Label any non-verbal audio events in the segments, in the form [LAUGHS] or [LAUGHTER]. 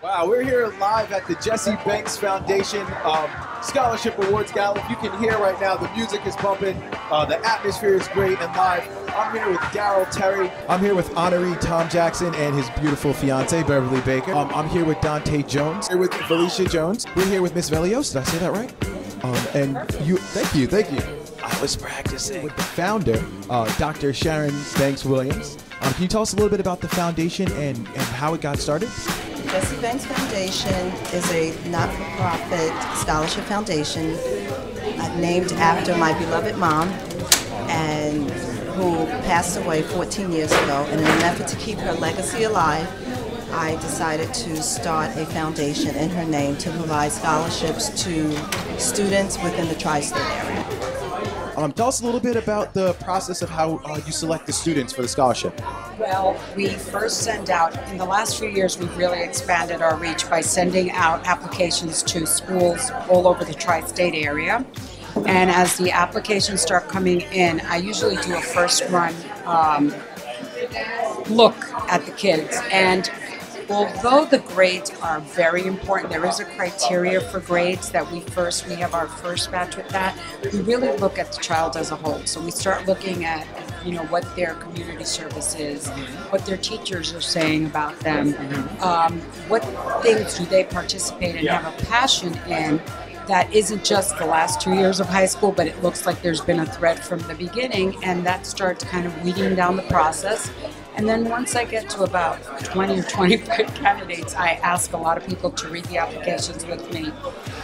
Wow, we're here live at the Jesse Banks Foundation um, Scholarship Awards Gala. If you can hear right now, the music is bumping, uh, the atmosphere is great and live. I'm here with Daryl Terry. I'm here with honoree Tom Jackson and his beautiful fiance Beverly Baker. Um, I'm here with Dante Jones. Here with Felicia Jones. We're here with Miss Velios. Did I say that right? Um, and you, thank you, thank you. I was practicing with the founder, uh, Dr. Sharon Banks Williams. Um, can you tell us a little bit about the foundation and, and how it got started? Jesse Banks Foundation is a not-for-profit scholarship foundation uh, named after my beloved mom, and who passed away 14 years ago. And in an effort to keep her legacy alive, I decided to start a foundation in her name to provide scholarships to students within the tri-state area. Um, tell us a little bit about the process of how uh, you select the students for the scholarship. Well, we first send out, in the last few years, we've really expanded our reach by sending out applications to schools all over the tri state area. And as the applications start coming in, I usually do a first run um, look at the kids. And although the grades are very important, there is a criteria for grades that we first, we have our first batch with that. We really look at the child as a whole. So we start looking at, you know, what their community service is, what their teachers are saying about them, um, what things do they participate and have a passion in that isn't just the last two years of high school, but it looks like there's been a thread from the beginning, and that starts kind of weeding down the process. And then once I get to about 20 or 25 [LAUGHS] candidates, I ask a lot of people to read the applications with me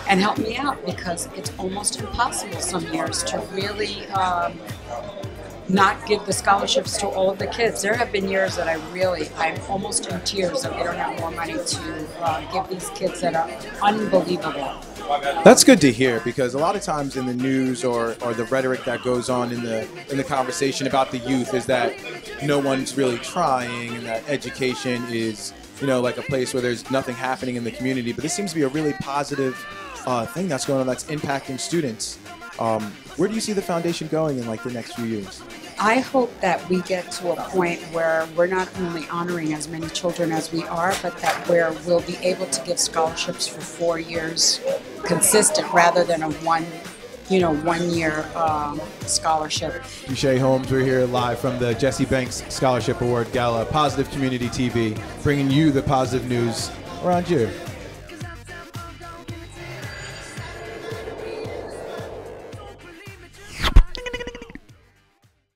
and help me out because it's almost impossible some years to really um, not give the scholarships to all of the kids. There have been years that I really, I'm almost in tears that we don't have more money to uh, give these kids that are unbelievable. That's good to hear because a lot of times in the news or, or the rhetoric that goes on in the in the conversation about the youth is that no one's really trying and that education is you know like a place where there's nothing happening in the community. But this seems to be a really positive uh, thing that's going on that's impacting students. Um, where do you see the foundation going in like the next few years? I hope that we get to a point where we're not only honoring as many children as we are, but that where we'll be able to give scholarships for four years consistent rather than a one you know, one year um, scholarship. Dusha Holmes, we're here live from the Jesse Banks Scholarship Award Gala, Positive Community TV, bringing you the positive news around you.